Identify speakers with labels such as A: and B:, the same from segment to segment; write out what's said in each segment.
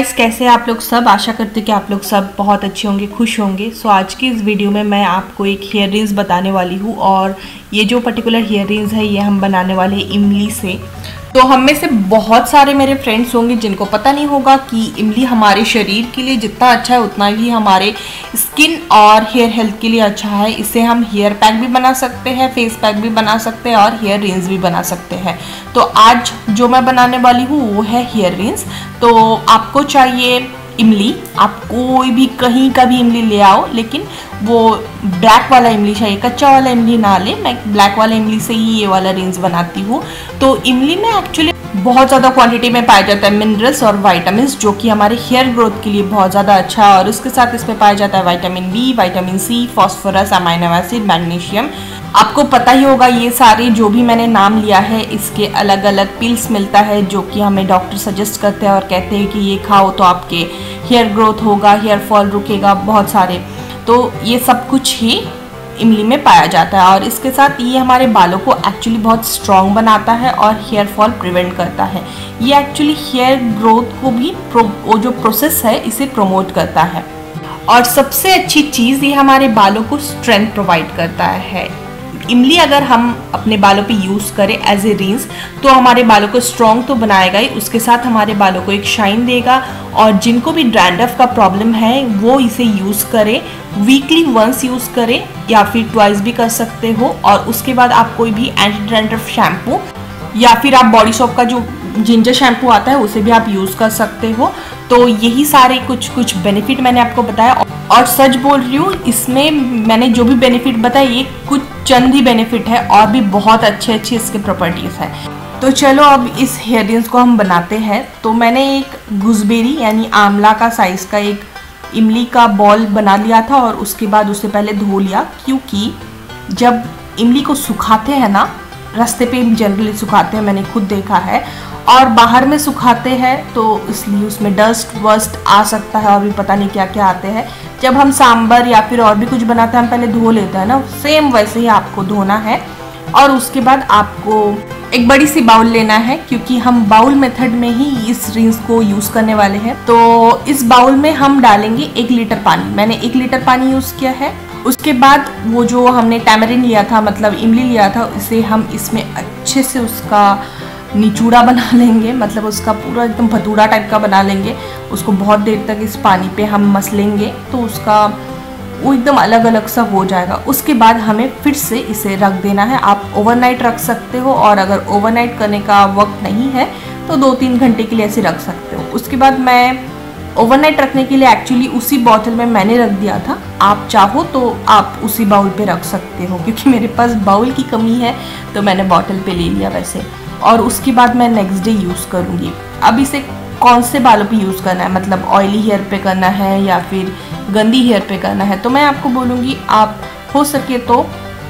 A: कैसे आप लोग सब? आशा करते हैं कि आप लोग सब बहुत अच्छे होंगे खुश होंगे। सो so, आज की इस वीडियो में मैं आपको एक हेयर रिंग्स बताने वाली हूँ और ये जो पर्टिकुलर हेयर रिंग्स है ये हम बनाने वाले हैं इमली से। तो हम में से बहुत सारे मेरे फ्रेंड्स होंगे जिनको पता नहीं होगा कि इमली हमारे शरीर के लिए जितना अच्छा है, उतना ही हमारे स्किन और हेयर हेल्थ के लिए अच्छा है। इससे हम हेयर पैक भी बना सकते हैं फेस पैक भी बना सकते हैं और हेयर रिंग्स भी बना सकते हैं। तो आज जो मैं बनाने वाली हूँ, वो है हेयर रिंग्स तो आपको चाहिए इमली, आप कोई भी कहीं का भी इमली ले आओ, लेकिन वो ब्लैक वाला इमली चाहिए, कच्चा वाला इमली ना ले। मैं ब्लैक वाला इमली से ही ये वाला रिंस बनाती हूँ। तो इमली में एक्चुअली बहुत ज़्यादा क्वांटिटी में पाया जाता है मिनरल्स और वाइटामिन जो कि हमारे हेयर ग्रोथ के लिए बहुत ज़्यादा अच्छा है। और उसके साथ इसमें पाया जाता है vitamin B vitamin C phosphorus amino acid magnesium आपको पता ही होगा, ये सारे जो भी मैंने नाम लिया है, इसके अलग अलग पिल्स मिलता है, जो कि हमें डॉक्टर सजेस्ट करते हैं और कहते हैं कि ये खाओ तो आपके हेयर ग्रोथ होगा हेयर फॉल रुकेगा, बहुत सारे। तो ये सब कुछ ही इमली में पाया जाता है और इसके साथ ये हमारे बालों को एक्चुअली बहुत स्ट्रॉन्ग बनाता है और हेयर फॉल प्रिवेंट करता है। ये एक्चुअली हेयर ग्रोथ को भी वो जो प्रोसेस है, इसे प्रमोट करता है। और सबसे अच्छी चीज़ ये हमारे बालों को स्ट्रेंथ प्रोवाइड करता है। इमली अगर हम अपने बालों पे यूज़ करें एज ए रिंस तो हमारे बालों को स्ट्रॉन्ग तो बनाएगा ही, उसके साथ हमारे बालों को एक शाइन देगा और जिनको भी ड्रैंडफ का प्रॉब्लम है, वो इसे यूज़ करें। वीकली वंस यूज़ करें या फिर ट्वाइस भी कर सकते हो और उसके बाद आप कोई भी एंटी ड्रैंडफ शैम्पू या फिर आप बॉडी शॉप का जो जिंजर शैम्पू आता है, उसे भी आप यूज़ कर सकते हो। तो यही सारे कुछ कुछ बेनिफिट मैंने आपको बताया और सच बोल रही हूँ, इसमें मैंने जो भी बेनिफिट बताया, ये कुछ चंद ही बेनिफिट है, और भी बहुत अच्छे अच्छे इसके प्रॉपर्टीज़ हैं। तो चलो अब इस हेयर रिंग्स को हम बनाते हैं। तो मैंने एक घुसबेरी यानी आंवला का साइज़ का एक इमली का बॉल बना लिया था, और उसके बाद उसे पहले धो लिया, क्योंकि जब इमली को सुखाते हैं ना, रास्ते पे जनरली सुखाते हैं, मैंने खुद देखा है और बाहर में सुखाते हैं तो इसलिए उसमें डस्ट वस्ट आ सकता है और भी पता नहीं क्या क्या आते हैं। जब हम सांबर या फिर और भी कुछ बनाते हैं, हम पहले धो लेते हैं ना सेम वैसे ही आपको धोना है। और उसके बाद आपको एक बड़ी सी बाउल लेना है, क्योंकि हम बाउल मेथड में ही इस रिंस को यूज़ करने वाले हैं। तो इस बाउल में हम डालेंगे एक लीटर पानी। मैंने एक लीटर पानी यूज़ किया है। उसके बाद वो जो हमने टैमरिन लिया था मतलब इमली लिया था, उसे हम इसमें अच्छे से उसका निचूड़ा बना लेंगे मतलब उसका पूरा एकदम भतूड़ा टाइप का बना लेंगे। उसको बहुत देर तक इस पानी पे हम मसलेंगे तो उसका वो एकदम अलग अलग सा हो जाएगा। उसके बाद हमें फिर से इसे रख देना है। आप ओवरनाइट रख सकते हो और अगर ओवरनाइट करने का वक्त नहीं है तो दो तीन घंटे के लिए ऐसे रख सकते हो। उसके बाद मैं ओवरनाइट रखने के लिए एक्चुअली उसी बॉटल में मैंने रख दिया था। आप चाहो तो आप उसी बाउल पे रख सकते हो, क्योंकि मेरे पास बाउल की कमी है तो मैंने बॉटल पे ले लिया वैसे। और उसके बाद मैं नेक्स्ट डे यूज़ करूँगी। अब इसे कौन से बालों पे यूज़ करना है? मतलब ऑयली हेयर पे करना है या फिर गंदी हेयर पे करना है? तो मैं आपको बोलूँगी, आप हो सके तो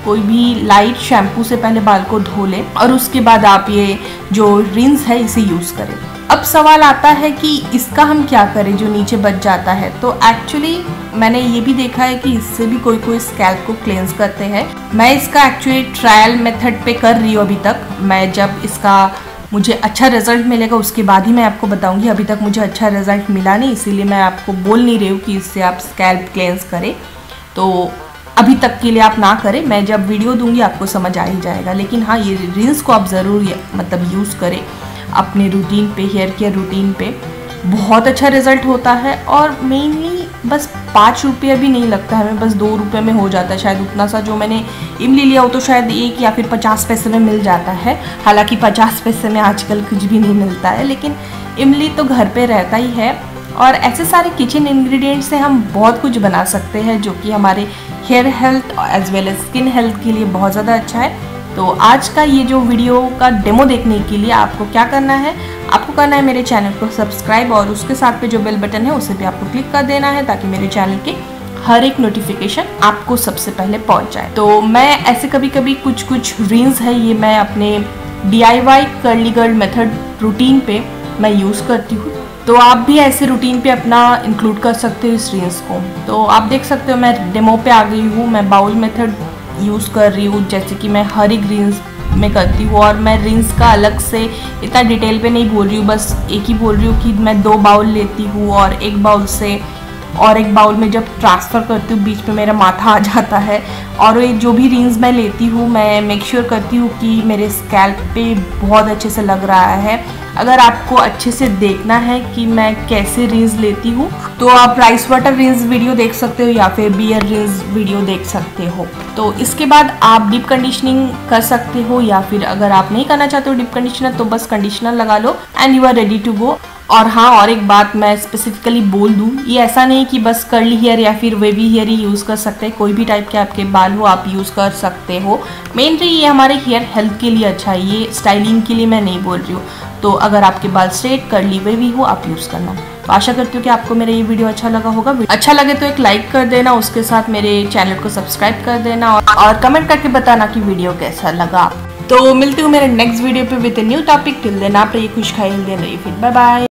A: कोई भी लाइट शैम्पू से पहले बाल को धो लें और उसके बाद आप ये जो रिंस है, इसे यूज़ करें। अब सवाल आता है कि इसका हम क्या करें जो नीचे बच जाता है? तो एक्चुअली मैंने ये भी देखा है कि इससे भी कोई कोई स्कैल्प को क्लेंस करते हैं। मैं इसका एक्चुअली ट्रायल मेथड पे कर रही हूँ अभी तक। मैं जब इसका मुझे अच्छा रिज़ल्ट मिलेगा, उसके बाद ही मैं आपको बताऊँगी। अभी तक मुझे अच्छा रिज़ल्ट मिला नहीं, इसीलिए मैं आपको बोल नहीं रही हूँ कि इससे आप स्कैल्प क्लेंस करें। तो अभी तक के लिए आप ना करें। मैं जब वीडियो दूँगी, आपको समझ आ ही जाएगा। लेकिन हाँ ये रिंस को आप ज़रूर मतलब यूज़ करें। अपने रूटीन पे हेयर केयर रूटीन पे। बहुत अच्छा रिज़ल्ट होता है और मेनली बस पाँच रुपया भी नहीं लगता है, हमें बस दो रुपये में हो जाता है शायद उतना सा जो मैंने इमली लिया हो तो शायद एक या फिर पचास पैसे में मिल जाता है। हालाँकि पचास पैसे में आजकल कुछ भी नहीं मिलता है, लेकिन इमली तो घर पे रहता ही है। और ऐसे सारे किचन इंग्रेडिएंट्स से हम बहुत कुछ बना सकते हैं, जो कि हमारे hair health as well as skin health के लिए बहुत ज़्यादा अच्छा है। तो आज का ये जो वीडियो का डेमो देखने के लिए आपको क्या करना है? आपको करना है मेरे चैनल को सब्सक्राइब और उसके साथ पे जो बेल बटन है, उसे भी आपको क्लिक कर देना है ताकि मेरे चैनल के हर एक नोटिफिकेशन आपको सबसे पहले पहुँच जाए। तो मैं ऐसे कभी कभी कुछ कुछ रील्स है, ये मैं अपने D I Y curly girl method routine पे मैं यूज़ करती हूँ। तो आप भी ऐसे रूटीन पे अपना इंक्लूड कर सकते हो इस रील्स को। तो आप देख सकते हो मैं डेमो पे आ गई हूँ, मैं बाउल मेथड यूज़ कर रही हूँ, जैसे कि मैं हरी ग्रीन्स में करती हूँ और मैं रिंस का अलग से इतना डिटेल पे नहीं बोल रही हूँ, बस एक ही बोल रही हूँ कि मैं दो बाउल लेती हूँ और एक बाउल से और एक बाउल में जब ट्रांसफ़र करती हूँ, बीच में मेरा माथा आ जाता है और ये जो भी रिंग्स मैं लेती हूँ, मैं मेक श्योर sure करती हूँ कि मेरे स्कैल्प पे बहुत अच्छे से लग रहा है अगर आपको अच्छे से देखना है कि मैं कैसे रिंग्स लेती हूँ तो आप राइस वाटर रिंग्स वीडियो देख सकते हो या फिर बियर रिंग्स वीडियो देख सकते हो। तो इसके बाद आप डीप कंडीशनिंग कर सकते हो या फिर अगर आप नहीं करना चाहते हो डीप कंडीशनर तो बस कंडीशनर लगा लो and you are ready to go और हाँ और एक बात मैं स्पेसिफिकली बोल दूँ, ये ऐसा नहीं कि बस कर्ली हेयर या फिर वेवी हेयर ही यूज़ कर सकते हैं। कोई भी टाइप के आपके बाल हो, आप यूज़ कर सकते हो। मेनली ये हमारे हेयर हेल्थ के लिए अच्छा है, ये स्टाइलिंग के लिए मैं नहीं बोल रही हूँ। तो अगर आपके बाल स्ट्रेट कर ली हुए भी हो, आप यूज़ करना। तो आशा करती हूँ कि आपको मेरा ये वीडियो अच्छा लगा होगा। अच्छा लगे तो एक लाइक कर देना, उसके साथ मेरे चैनल को सब्सक्राइब कर देना और और कमेंट करके बताना कि वीडियो कैसा लगा। तो मिलती हूँ मेरे नेक्स्ट वीडियो पे विद न्यू टॉपिक टिल आप रहिए खुश खाई दिन रही फिर बाय बाय